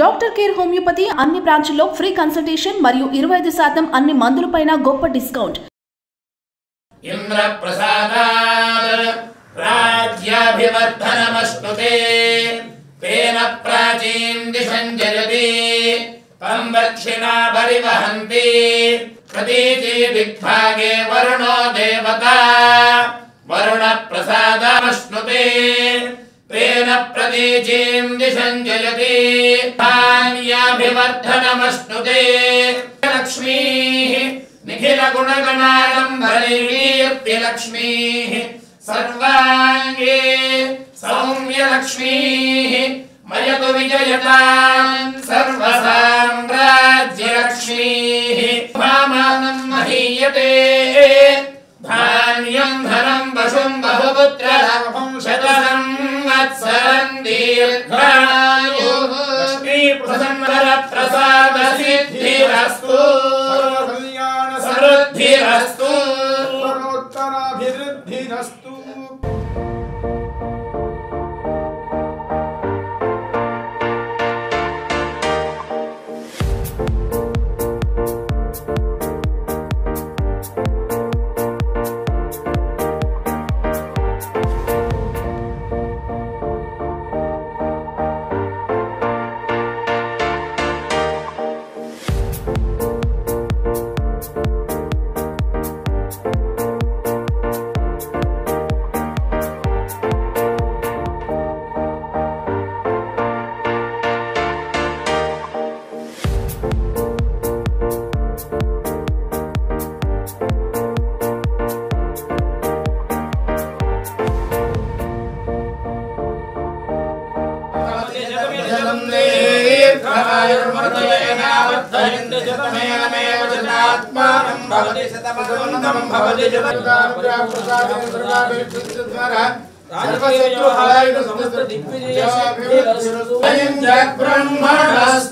Doctor care homeopathy అన్ని బ్రాంచ్ల్లో free consultation మరియు ఇరవై ఐదు శాతం అన్ని మందులపైన గొప్ప డిస్కౌంట్. తేన ప్రాచీం దిశం జయతి తం దక్షిణా పరివహంతి ప్రతీతి దిగ్భాగే వరుణో దేవత వరుణ ప్రసాదమస్తు प्रतीचीम् दिशम् जयति धान्याभिवर्धनमश्नुते लक्ष्मीः निखिलगुणगणाडम्बरीर्प्यलक्ष्मीः सर्वाङ्गे सौम्यलक्ष्मीः मयतु विजयताम् सर्वसाम्राज्यलक्ष्मीः। भामानम् महीयते। शतसंवत्सरम् प्रसाद लक्ष्मीप्रसन्नरप्रसादसिद्धिरस्तु समृद्धिरस्तु सर्वोत्तराभिवृद्धिरस्तु। आयुर्मृतयेनावर्धयन्तशतमेनमेवचनात्मानं भवति शतपदवन्तं भवति सर्वशत्रुहरायण समस्तदिग्विजयस्य ब्रह्मणस्